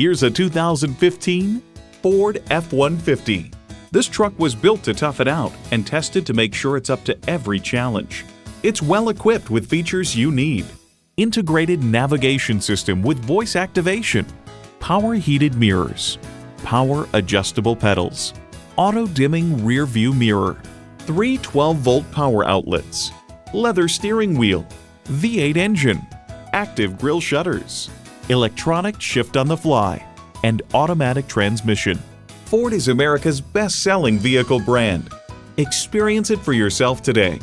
Here's a 2015 Ford F-150. This truck was built to tough it out and tested to make sure it's up to every challenge. It's well equipped with features you need. Integrated navigation system with voice activation, power heated mirrors, power adjustable pedals, auto dimming rear view mirror, three 12 volt power outlets, leather steering wheel, V8 engine, active grille shutters, electronic shift on the fly, and automatic transmission. Ford is America's best selling vehicle brand. Experience it for yourself today.